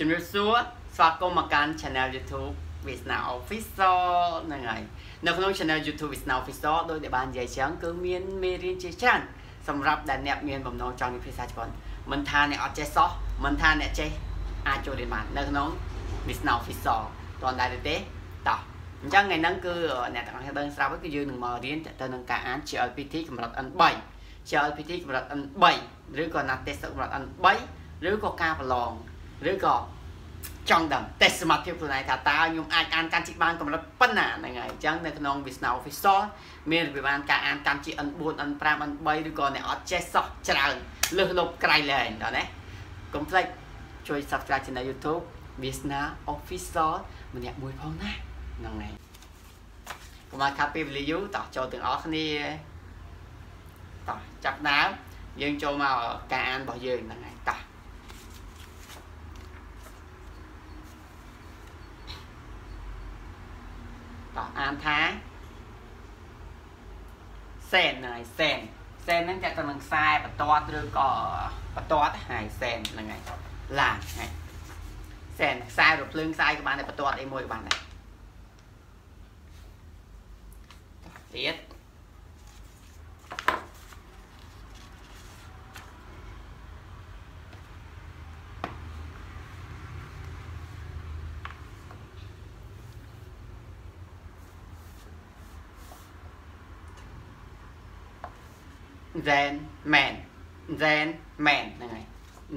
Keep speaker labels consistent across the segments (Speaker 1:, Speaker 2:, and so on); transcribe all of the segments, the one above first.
Speaker 1: ជំរាបសួរស្វាគមន៍មកកាន់ Channel YouTube Visna Official ហ្នឹងហើយនៅក្នុង Channel YouTube Visna Official ដោយដែលបាននិយាយចឹងគឺមានមេរៀនជាច្រើនសម្រាប់ដែលអ្នកមានបំណងចង់រៀនភាសាជប៉ុនមិនថាអ្នកអត់ចេះសោះមិនថាអ្នកចេះអាចចូលរៀនបាននៅក្នុង Visna Official តើដែរទេតោះអញ្ចឹងថ្ងៃហ្នឹងគឺអ្នកទាំងអស់គ្នាដឹងស្រាប់គឺយើងនឹងមករៀនទៅនឹងការអាន GLPT កម្រិត N3 GLPT កម្រិត N3 ឬក៏ NATES កម្រិត N3 ឬក៏ការប្រឡង ឬក៏ចង់ដឹងតេស្តសមត្ថភាពខ្លួនឯងថាតើខ្ញុំអាចអានកាន់ជីបានកម្រិតប៉ុណ្ណាហ្នឹងហើយអញ្ចឹងនៅក្នុង Visna Official មានវិបានការអានកាន់ជី N4 N5 N3 ឬក៏អ្នកអត់ចេះសោះច្រើនលើសលប់ក្រៃលែងដល់ណាកុំភ្លេចជួយ Subscribe Channel YouTube Visna Official ម្នាក់មួយផងណាហ្នឹងហើយកុំឲ្យខាត់ពេលវេលាយូរតោះចូលទាំងអស់គ្នាតោះចាប់ដើមយើងចូលមកការអានរបស់យើងហ្នឹងហើយ តោះតោះអានថាសែនហ្នឹងហើយសែនសែនហ្នឹងចាក់ទៅនឹងខ្សែបន្ទាត់ឬក៏បន្ទាត់ហើយសែនហ្នឹងហើយឡានហើយសែនខ្សែរថភ្លើងខ្សែក៏បានដែរបន្ទាត់អីមួយក៏បានដែរទៀត then man then man ហ្នឹងហើយ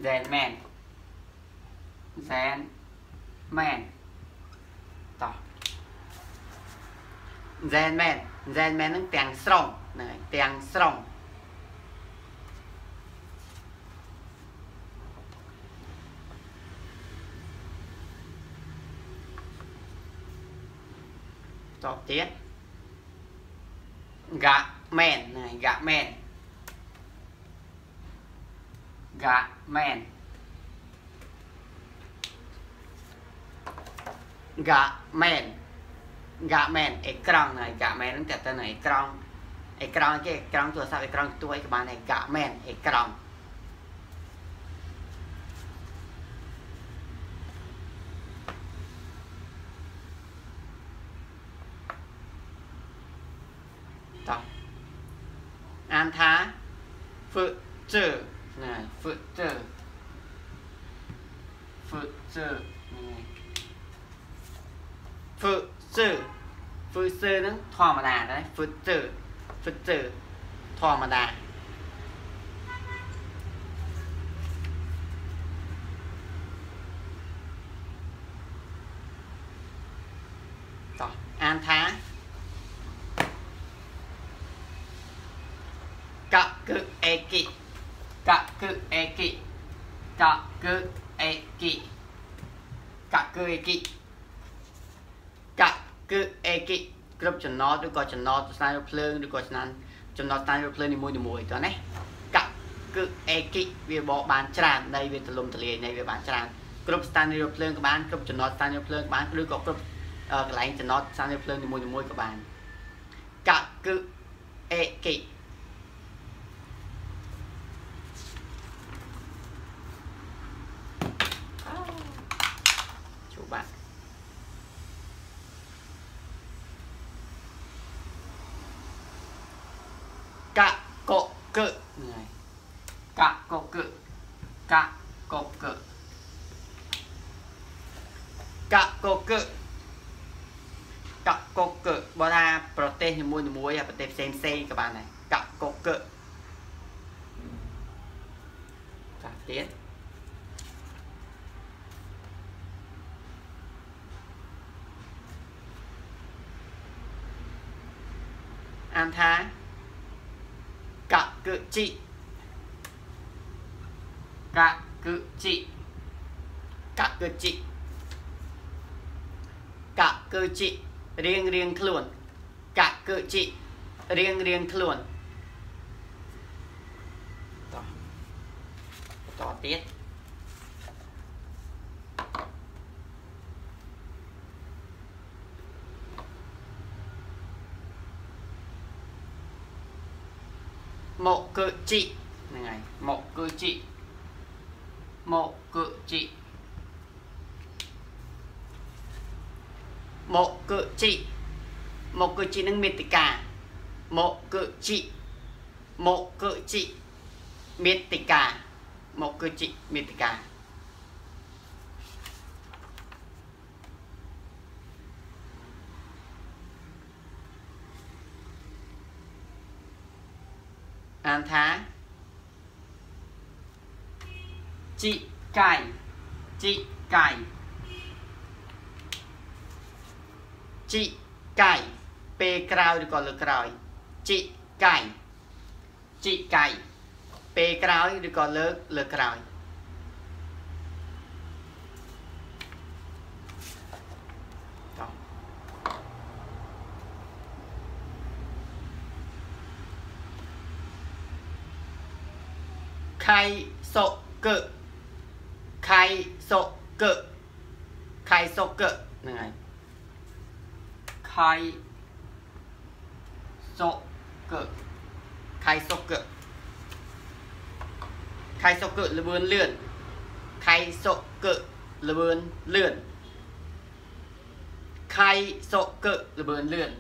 Speaker 1: then man then man តោះ then man then man ហ្នឹងទាំងស្រុងហ្នឹងហើយទាំងស្រុងតបទៀត gạ men ហ្នឹង កាមែនកាមែនកាមែនអេក្រង់ហើយកាមែនហ្នឹងតែទៅនឹងអេក្រង់អេក្រង់គេអេក្រង់ទូរស័ព្ទអេក្រង់ទួយក៏បានដែរកាមែនអេក្រង់តោះអានថាធ្វើជើ ฝึกสื่อฝึกสื่อนั้นธรรมดาได้ฝึกสื่อฝึกสื่อธรรมดา គឺអេគិគ្រប់ចំណតឬក៏ចំណតស្នាយរភ្លើងឬក៏ឆ្នាំចំណតស្នាយរភ្លើងនីមួយៗតើណាកគឺអេគិវាបកបានច្រើននៃវាទលំទលាយនៃវាបានច្រើនគ្រប់ស្ថានីយរភ្លើងក៏បានគ្រប់ចំណតស្ថានីយរភ្លើងក៏បានឬក៏គ្រប់កន្លែងចំណតស្ថានីយរភ្លើងនីមួយៗក៏បានកគឺអេគិបាទ កកកហ្នឹងហើយកកកកកកកកកកកកបើថាប្រទេសនីមួយមួយប្រទេសផ្សេងផ្សេងក៏បានដែរកកកចាទៀតអានថាក គឺជីកគឺជីកគឺជីកគឺជីរៀងរៀងខ្លួនកគឺជីរៀងរៀងខ្លួនតោះបន្តទៀត មកកើជីហ្នឹងហើយមកកើជីមកកើជីមកកើជីមកកើជីនឹងមេតិកាមកកើជីមកកើជីមេតិកាមកកើជីមេតិកា ជីកាយជីកាយជីកាយពេលក្រោយឬក៏លើក្រោយជីកាយជីកាយពេលក្រោយឬក៏លើកលើក្រោយ ไคโซเกะไคโซเกะยังไงไคโซเกะไคโซเกะไคโซเกะระเบิดเลื่อนไคโซเกะระเบิดเลื่อนไคโซเกะระเบิดเลื่อน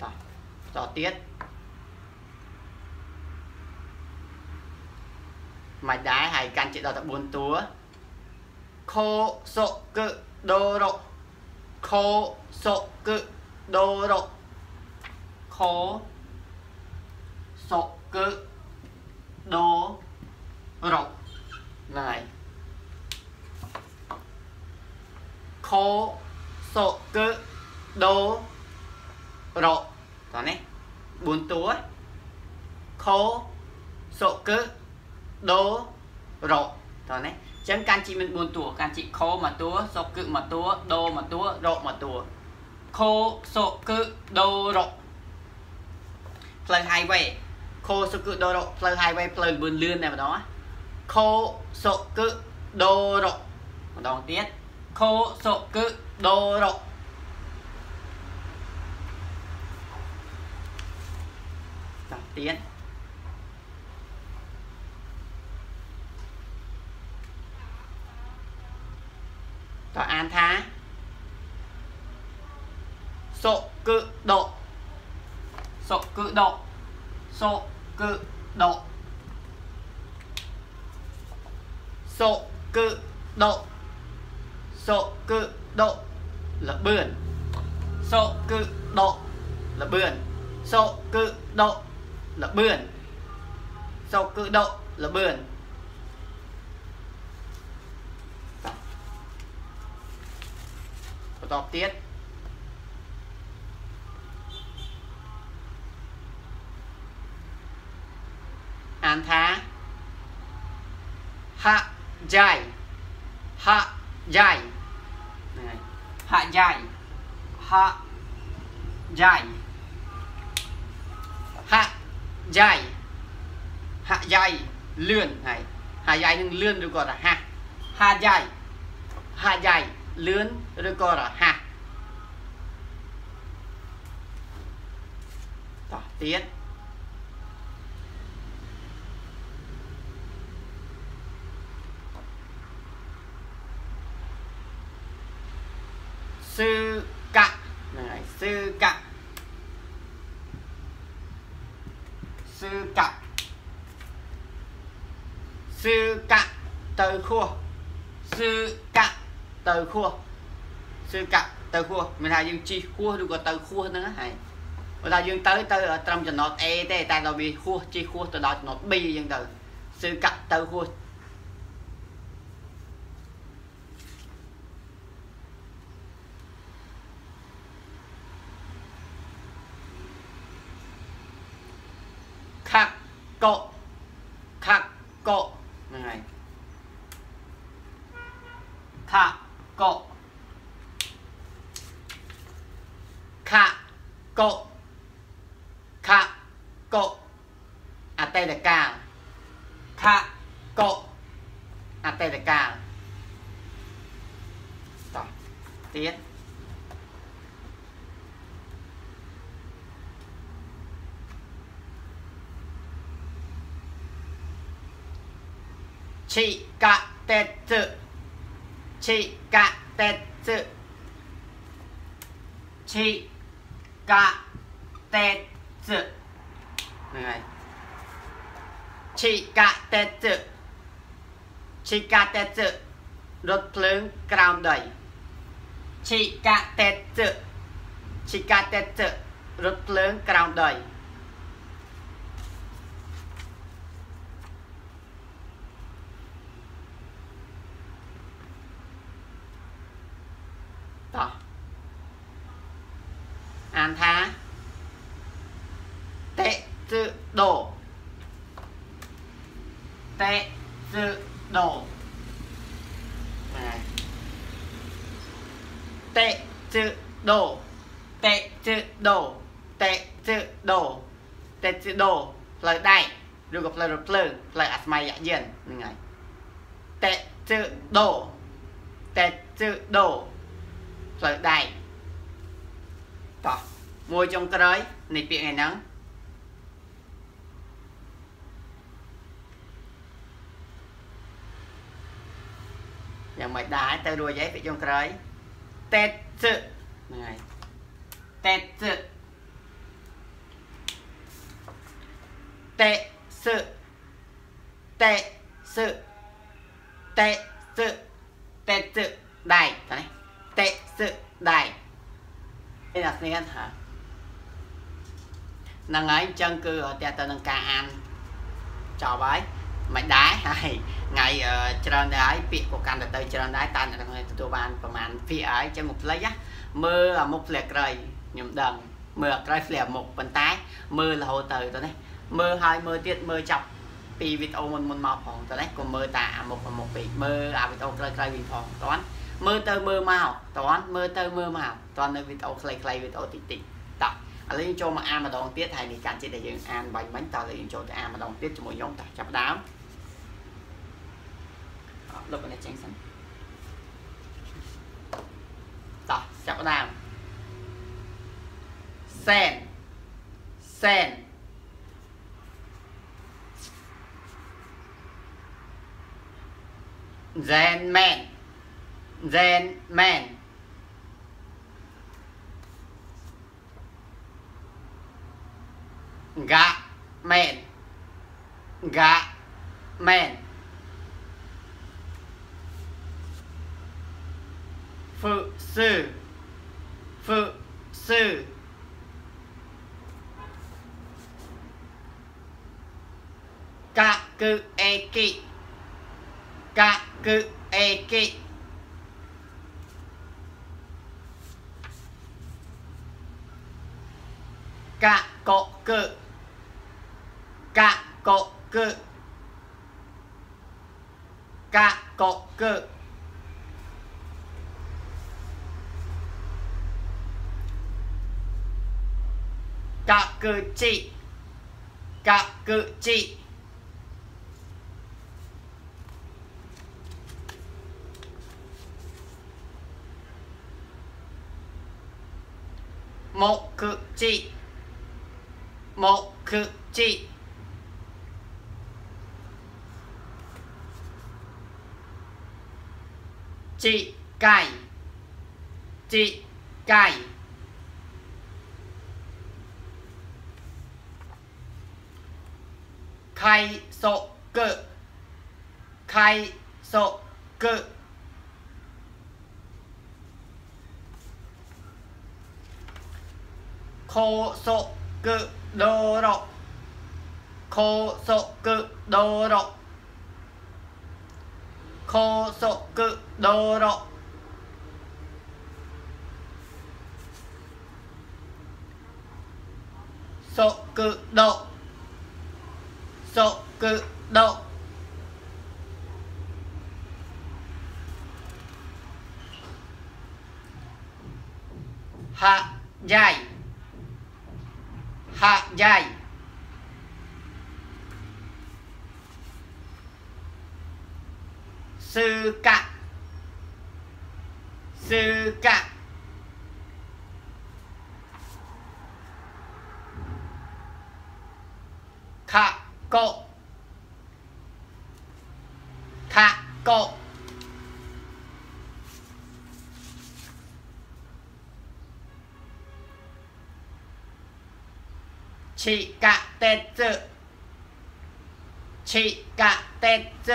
Speaker 1: ต่อต่อเตี้ย មិនដែរហើយកាន់ជាដល់តែ4តួខោសុកឹដូរ៉ខោសុកឹដូរ៉ខោសុកឹដូរ៉ហ្នឹងហើយខោសុកឹដូរ៉តោះនេះ4តួខោសុកឹ ដូរ៉តោះនេះអញ្ចឹងកាន់ជីមាន4តួកាន់ជីខោមួយតួសុកឹមួយតួដូមួយតួរ៉មួយតួខោសុកឹដូរ៉ផ្លូវ highway ខោសុកឹដូរ៉ផ្លូវ highway ផ្លូវលឿនលឿនតែម្ដងខោសុកឹដូរ៉ម្ដងទៀតខោសុកឹដូរ៉ទៀតតើ có án thá, sổ cự độ. Sổ cự độ. Sổ cự độ. Sổ cự độ. Sổ cự độ là bươn. Sổ cự độ là bươn. Sổ cự độ là bươn. Sổ cự độ là bươn. បឿនសុកគឺដកលបឿនបន្តទៀតអានថាហាយ៉ៃហាយ៉ៃហ្នឹងហើយហាយ៉ៃហាយ៉ៃហាយ៉ៃហាយ៉ៃលឿនហើយហាយ៉ៃនឹងលឿនឬក៏រហ័សហាយ៉ៃហាយ៉ៃ លឿនឬក៏រហ័សតោះទៀតសឺកៈហ្នឹងហើយសឺកៈសឺកៈសឺកៈទៅខួសសឺកៈ ទៅខួសសឺកៈទៅខួសមានថាយើងជីខួសឬក៏ទៅខួសហ្នឹងហើយបើថាយើងទៅទៅត្រឹមចំណត់ A ទេតែដល់វាខួសជីខួសទៅដល់ចំណត់ B អញ្ចឹងទៅសឺកៈទៅខួសខាក់កកខាក់កកហ្នឹងហើយខាក់ กะขะกะขะกะอัตเตะกาคขะกะอัตเตะกาต่อเตียนชิกะเตจ តីតកាលតោះទៀត chi ca tết tự chi ca tết tự chi ca tết tự này chi ca tết tự chi ca tết tự រថភ្លើងក្រោមដីឈីកាតេតឈីកាតេតរថភ្លើងក្រោមដី ก็อ่านท้าเตะจุโดเตะจุโดเตะจุโดเตะจุโดเตะจุโดเตะจุโดเลยได้ดูกับเลยรเพลิงเลยอัตมายาะเย็นยังไงเตะจุดโดเตะจุดโด ផ្លូវដែកតោះមួយចុងក្រោយនៃពាក្យថ្ងៃហ្នឹងយ៉ាងមិនដែរទៅរួចហើយពាក្យចុងក្រោយតេតហ្នឹងហើយតេតតេសតេសតេសតេសដៃតានេះ តេសដៃឯអ្នកស្នេហ៍ថាហ្នឹងហើយអញ្ចឹងគឺតើទៅនឹងការអានចប់ហើយមិនដែរហើយថ្ងៃច្រើនដែរហើយពាក្យក៏កាន់តែទៅច្រើនដែរតែអ្នកទាំងទទួលបានប្រហែលពាក្យហើយអញ្ចឹងមកផ្លេចណាមើលអាមុខផ្លែក្រៃខ្ញុំដឹងមើលអាក្រៃផ្លែមុខប៉ុន្តែមើលរហូតទៅទៅនេះមើលហើយមើលទៀតមើលចាប់ពីវីដេអូមុនមុនមកផងទៅនេះក៏មើលតាអាមុខអាមុខពេកមើលអាវីដេអូក្រោយក្រោយវិញផងតោះ មើលទៅមើលមកតោះមើលទៅមើលមកតោះនៅវីដេអូខ្លីៗវីដេអូតិចតិចតោះឥឡូវយើងចូលមកអានម្ដងទៀតហើយនេះការចិត្តដែលយើងអានបាញ់មិញតោះឥឡូវយើងចូលទៅអានម្ដងទៀតជាមួយខ្ញុំតោះចាប់ដើមលុបនេះចេញសិនតោះចាប់ដើមសែនសែន Zen man Zen gentleman gạ men. Gạ men. Phụ sư. Phụ sư. Các cư ê kỵ các cư ê kỵ cạ cọ cự cạ cọ cự cạ cọ cự cạ cự trị cạ cự trị một cự trị もくち。ちがい。ちがい。快速。快速。高速。道路。高速道路。高速道路。速度速度はやい。 はやいすかすかかこ ខាកោ ឈីកៈតេជឈីកៈតេជ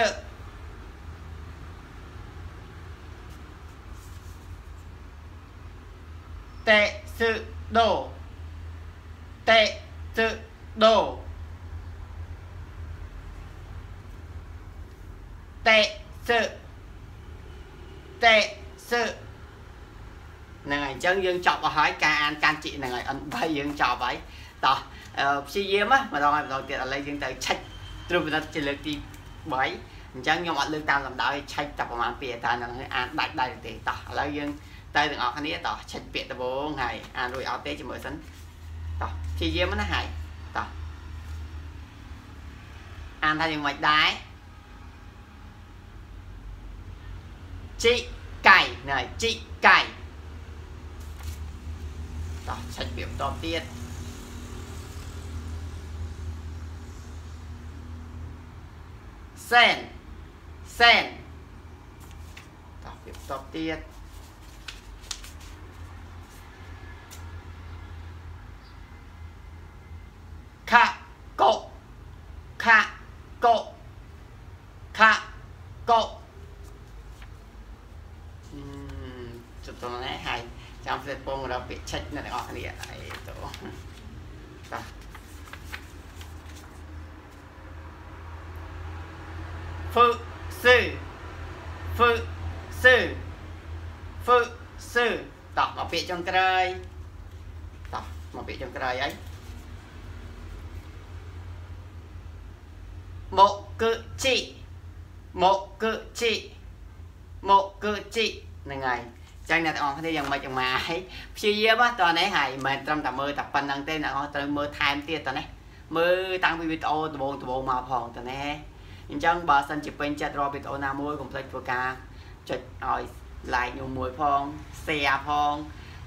Speaker 1: តេសឺដូតេសឺដូតេសឺតេសឺហ្នឹងហើយអញ្ចឹងយើងចប់អស់ហើយការអានកាន់ជីហ្នឹងហើយអន្តរយើងចប់ហើយតោះ ព្យាយាមម្ដងហើយម្ដងទៀតឥឡូវយើងទៅឆែកត្រួតពិនិត្យជាលើកទី3អញ្ចឹងខ្ញុំអត់លើកតាមលំដាប់ឆែកតែប្រហែលពាក្យតែហ្នឹងអានដាច់ដាច់ទេតោះឥឡូវយើងទៅទាំងអស់គ្នាតោះឆែកពាក្យដំបូងហើយអានរួចអត់ទេជាមួយសិនតោះព្យាយាមណាហើយតោះអានថាយ៉ាងម៉េចដែរជីកៃណែជីកៃតោះឆែកពាក្យបន្តទៀត សែនសែនតោះពាក្យបន្តទៀតខាកុខាកុខាកុចុះតោះណែហើយចាំផ្សេងពងដល់ពាក្យឆិចអ្នកទាំងអស់គ្នាហើយទៅតោះ phụ sư phụ sư phụ sư đọc một vị trong cây đọc một vị trong cây ấy một cự trị một cự trị một cự trị này ngày ចឹងអ្នកទាំងអស់គ្នាយ៉ាងម៉េចយ៉ាងម៉ាយព្យាយាមតោះនេះហើយមិនត្រឹមតែមើលតែប៉ុណ្្នឹងទេអ្នកអស់ត្រូវមើលថែមទៀតតោះនេះមើលតាំងពីវីដេអូដំបូងដំបូងមកផងតោះនេះ អញ្ចឹងបើសិនជាពេញចិត្តរាល់វីដេអូណាមួយកុំភ្លេចធ្វើការចុចឲ្យ like ខ្ញុំមួយផង share ផង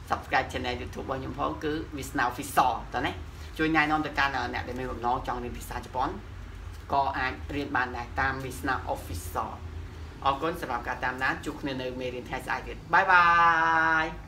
Speaker 1: subscribe channel YouTube របស់ខ្ញុំផងគឺ Visna Official តើណាជួយណែនាំទៅកាន់អ្នកដែលមានបំណងចង់រៀនភាសាជប៉ុនក៏អាចរៀនបានដែរតាម Visna Official អរគុណសម្រាប់ការតាមដានជួបគ្នានៅមេរៀនថ្ងៃស្អែកទៀតបាយបាយ